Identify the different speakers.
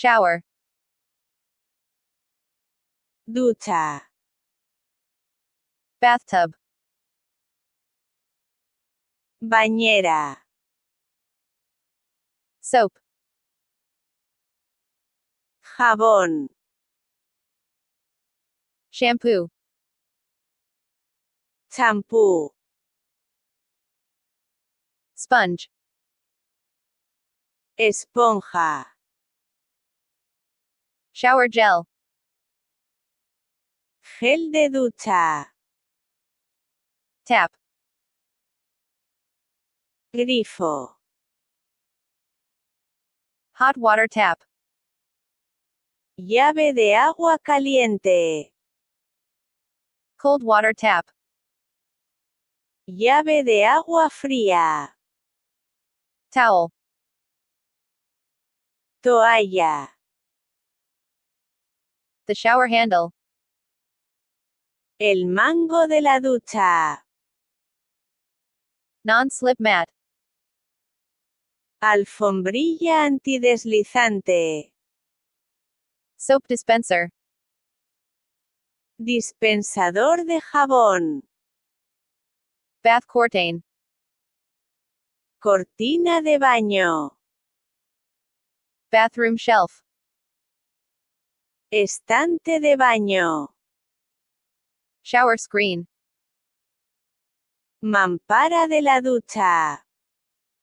Speaker 1: shower,
Speaker 2: ducha,
Speaker 1: bathtub,
Speaker 2: bañera,
Speaker 1: soap,
Speaker 2: jabón,
Speaker 1: shampoo,
Speaker 2: champú,
Speaker 1: sponge,
Speaker 2: esponja,
Speaker 1: shower gel,
Speaker 2: gel de ducha,
Speaker 1: tap,
Speaker 2: grifo,
Speaker 1: hot water tap,
Speaker 2: llave de agua caliente,
Speaker 1: cold water tap,
Speaker 2: llave de agua fría,
Speaker 1: towel,
Speaker 2: toalla,
Speaker 1: the shower handle,
Speaker 2: el mango de la ducha,
Speaker 1: non-slip mat,
Speaker 2: alfombrilla antideslizante,
Speaker 1: soap dispenser,
Speaker 2: dispensador de jabón,
Speaker 1: bath curtain,
Speaker 2: cortina de baño,
Speaker 1: bathroom shelf,
Speaker 2: estante de baño,
Speaker 1: shower screen,
Speaker 2: mampara de la ducha,